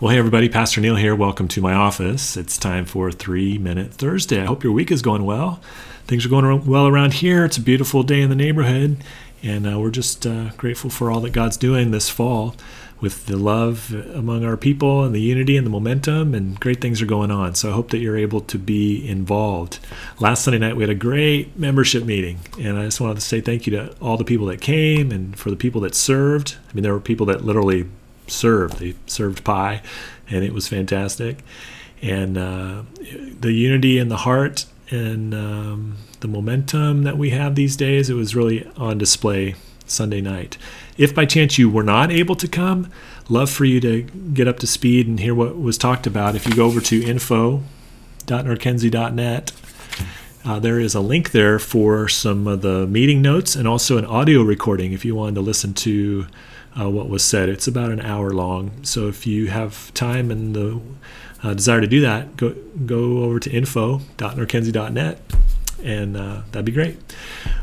Well, hey, everybody, Pastor Neil here. Welcome to my office. It's time for Three Minute Thursday. I hope your week is going well. Things are going well around here. It's a beautiful day in the neighborhood, and uh, we're just uh, grateful for all that God's doing this fall with the love among our people and the unity and the momentum, and great things are going on. So I hope that you're able to be involved. Last Sunday night, we had a great membership meeting, and I just wanted to say thank you to all the people that came and for the people that served. I mean, there were people that literally served. They served pie, and it was fantastic. And uh, the unity in the heart and um, the momentum that we have these days, it was really on display Sunday night. If by chance you were not able to come, love for you to get up to speed and hear what was talked about. If you go over to info.norkenzie.net, uh, there is a link there for some of the meeting notes and also an audio recording if you wanted to listen to uh, what was said. It's about an hour long. So if you have time and the uh, desire to do that, go go over to info.norkenzie.net and uh, that'd be great.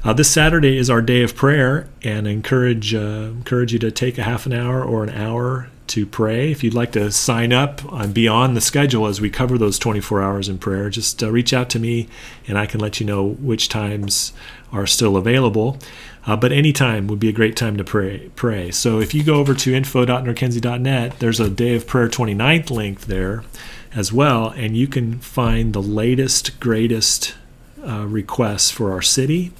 Uh, this Saturday is our day of prayer, and encourage uh, encourage you to take a half an hour or an hour to pray. If you'd like to sign up on beyond the schedule as we cover those 24 hours in prayer, just uh, reach out to me, and I can let you know which times are still available. Uh, but any time would be a great time to pray. Pray. So if you go over to info.norkenzie.net, there's a Day of Prayer 29th link there as well, and you can find the latest, greatest uh, requests for our city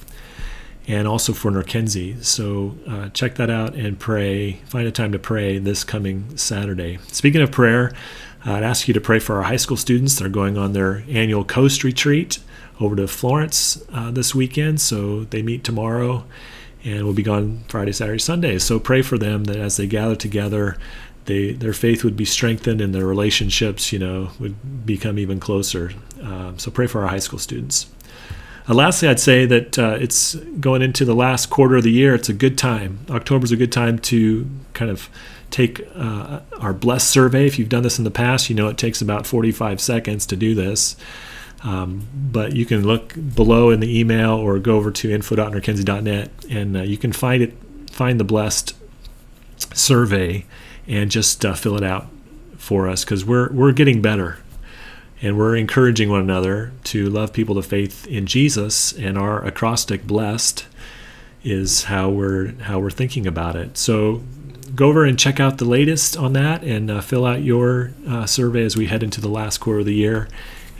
and also for Norkenzie. So uh, check that out and pray. Find a time to pray this coming Saturday. Speaking of prayer, I'd ask you to pray for our high school students. They're going on their annual coast retreat over to Florence uh, this weekend. So they meet tomorrow and will be gone Friday, Saturday, Sunday. So pray for them that as they gather together, they, their faith would be strengthened and their relationships, you know, would become even closer. Uh, so pray for our high school students. Uh, lastly, I'd say that uh, it's going into the last quarter of the year. It's a good time. October is a good time to kind of take uh, our blessed survey. If you've done this in the past, you know it takes about 45 seconds to do this. Um, but you can look below in the email or go over to info.norkenzie.net and uh, you can find it, find the blessed survey and just uh, fill it out for us because we're we're getting better and we're encouraging one another to love people to faith in Jesus and our acrostic blessed is how we're how we're thinking about it. So go over and check out the latest on that and uh, fill out your uh, survey as we head into the last quarter of the year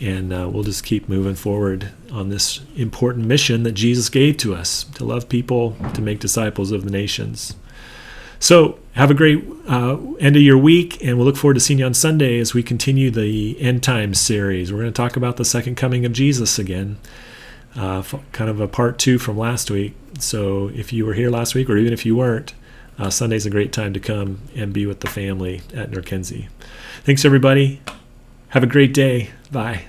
and uh, we'll just keep moving forward on this important mission that Jesus gave to us to love people, to make disciples of the nations. So, have a great uh, end of your week, and we'll look forward to seeing you on Sunday as we continue the End Times series. We're going to talk about the second coming of Jesus again, uh, kind of a part two from last week. So, if you were here last week, or even if you weren't, uh, Sunday's a great time to come and be with the family at Norkenzie. Thanks, everybody. Have a great day. Bye.